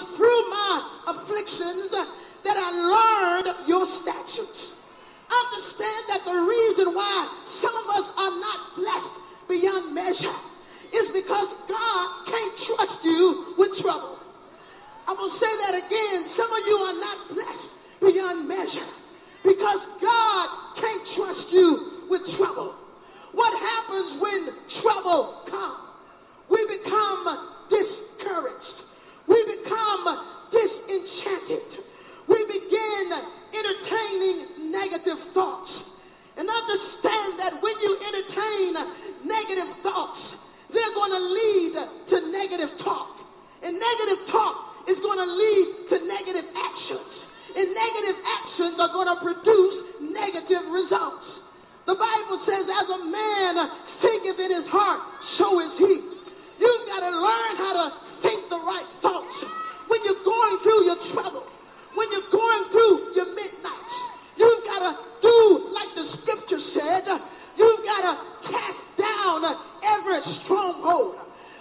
was through my afflictions that I learned your statutes. Understand that the reason why some of us are not blessed beyond measure is because God can't trust you with trouble. I'm going to say that again. Some of you are not blessed beyond measure because God can't trust you with trouble. What happens when trouble comes? We become discouraged. Become disenchanted. We begin entertaining negative thoughts. And understand that when you entertain negative thoughts, they're going to lead to negative talk. And negative talk is going to lead to negative actions. And negative actions are going to produce negative results. The Bible says, as a man thinketh in his heart, so is he. You've got to learn how to think the right thoughts when you're going through your trouble, when you're going through your midnights. You've got to do like the scripture said. You've got to cast down every stronghold.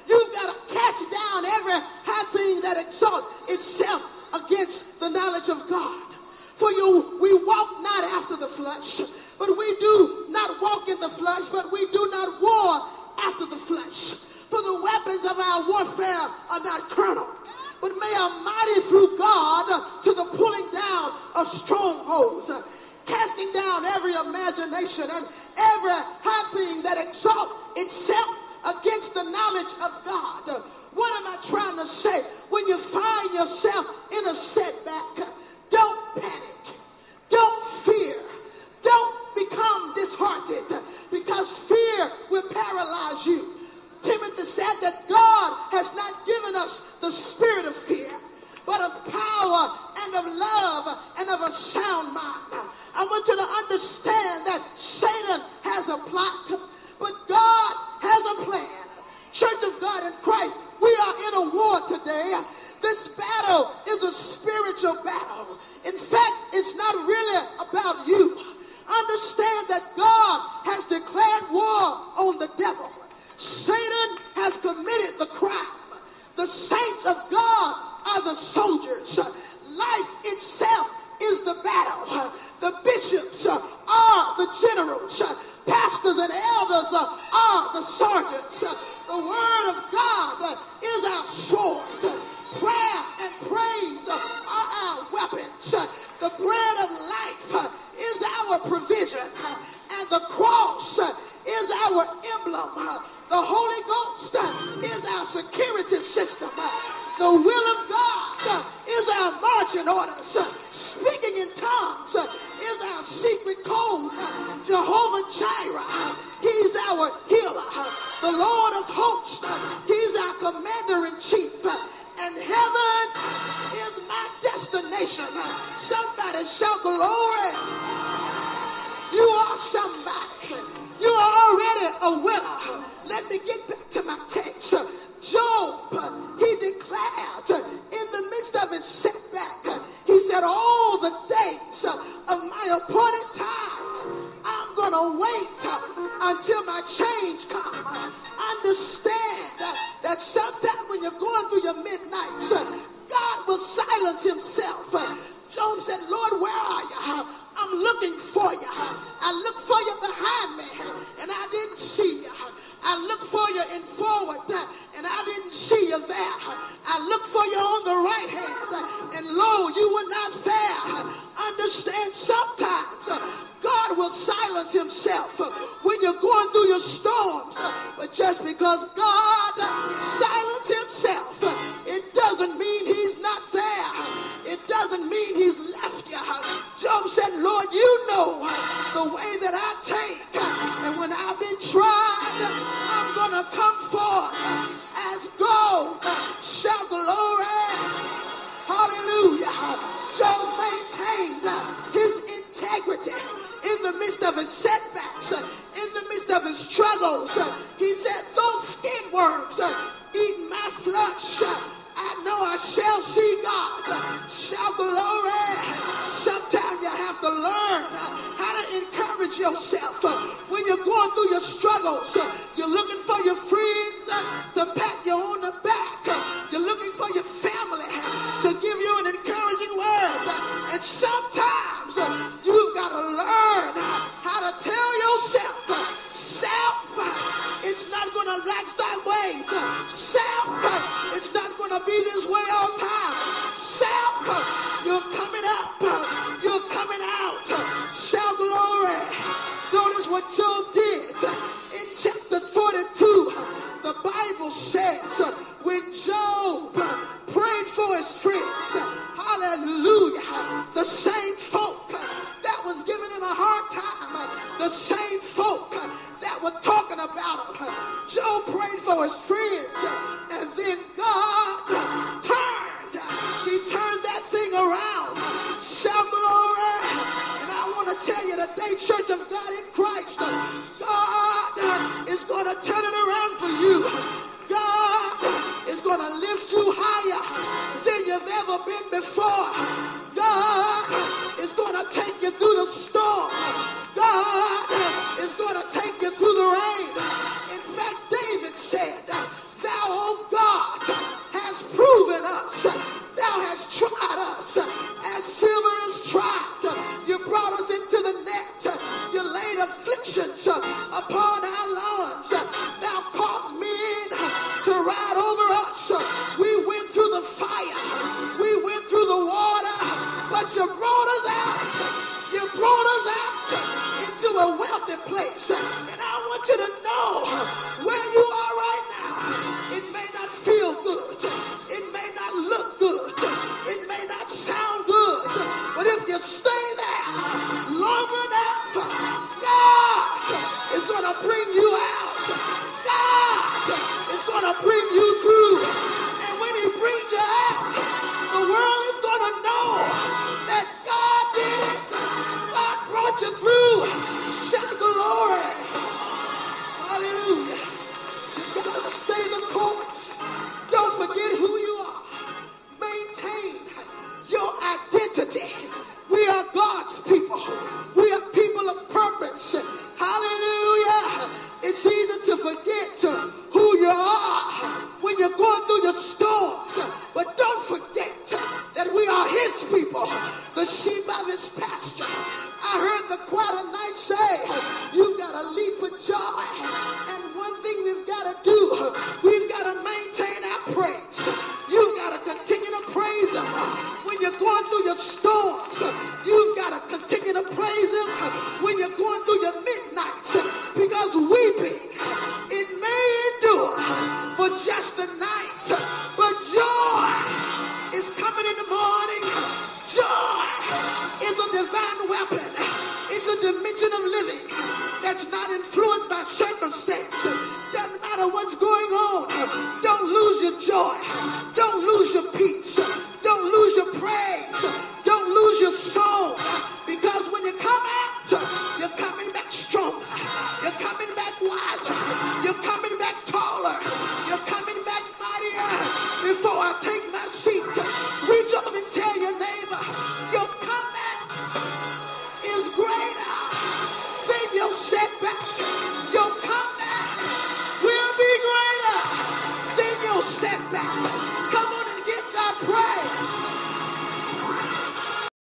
You've got to cast down every high thing that exalts itself against the knowledge of God. For you, we walk not after the flesh, but we do not walk in the flesh, but we do not war after the flesh. For the weapons of our warfare are not carnal, but may are mighty through God to the pulling down of strongholds casting down every imagination and every high thing that exalts itself against the knowledge of God. What am I trying to say? When you find yourself in a setback, don't panic. Don't fear. Don't become disheartened because fear Church of God in Christ, we are in a war today. This battle is a spiritual battle. In fact, it's not really about you. Understand that God has declared war on the devil. Satan has committed the crime. The saints of God are the soldiers. Marching orders. Uh, speaking in tongues uh, is our secret code. Uh, Jehovah Jireh, He's our healer. The Lord of hosts, He's our commander in chief. And heaven is my destination. Somebody shout glory. You are somebody. You are already a winner. Let me get back to my text. Job, he declared midst of his setback, he said, All the days of my appointed time, I'm going to wait until my change comes. Understand that sometime when you're going through your midnights, God will silence himself. Job said, Lord, where are you? I'm looking for you. I looked for you behind me and I didn't see you. I looked for you in forward and I didn't see you there. I looked for you on the right hand and lo, you were not there. Understand sometimes God will silence himself when you're going through your storms. But just because God silenced himself, it doesn't mean he's not there. It doesn't mean he's left you. Job said, Lord, you know the way that I take. And when I've been tried, I'm going to come Job maintained uh, his integrity in the midst of his setbacks, uh, in the midst of his struggles. Uh, he said, Those skin worms eat my flesh. I know I shall see God. Shout glory. Sometimes you have to learn how to encourage yourself when you're going through your struggles. You're looking for your friends be this way all time. Shout, you're coming up, you're coming out. Shout glory. Notice what Job did in chapter 42. The Bible says when Job prayed for his friends, hallelujah, the same that thing around. Shout glory. And I want to tell you today, Church of God in Christ, God is going to turn it around for you. God is going to lift you higher than you've ever been before. place. And I want you to know where you it's not influenced by circumstances. Doesn't matter what's going Bye.